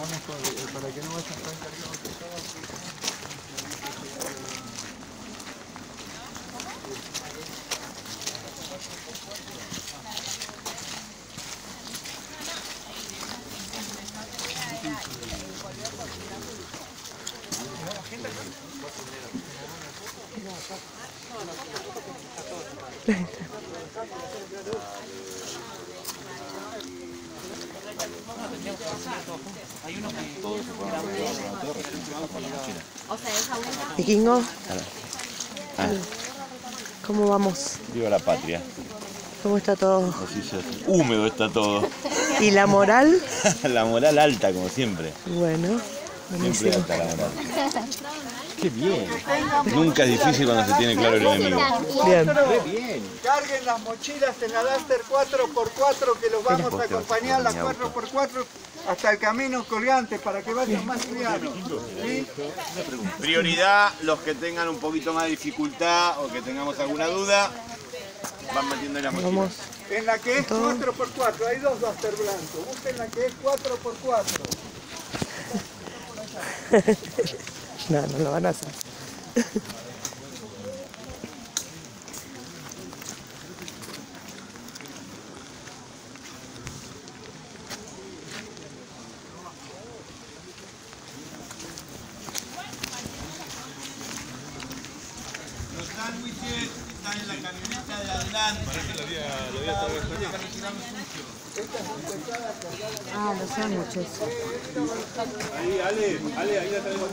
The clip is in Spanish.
Vamos para, que no vayan tan cargados Thank Vikingo. ¿Cómo vamos? Viva la patria. ¿Cómo está todo? Así se hace. Húmedo está todo. ¿Y la moral? la moral alta, como siempre. Bueno, Siempre buenísimo. alta la moral. Qué bien. Nunca es difícil cuando se tiene claro el enemigo. Bien. Carguen las mochilas en la Duster 4x4 que los vamos a acompañar las 4x4 hasta el camino colgante para que vayan más livianos. ¿sí? Prioridad, los que tengan un poquito más de dificultad o que tengamos alguna duda, van metiendo en la mochila. Vamos. En la que es 4x4, hay dos Duster blancos. Busquen la que es 4x4. No, no lo van a hacer. Los están en la camioneta de adelante. Ah, los sándwiches. Ahí, Ale, Ale, ahí la tenemos.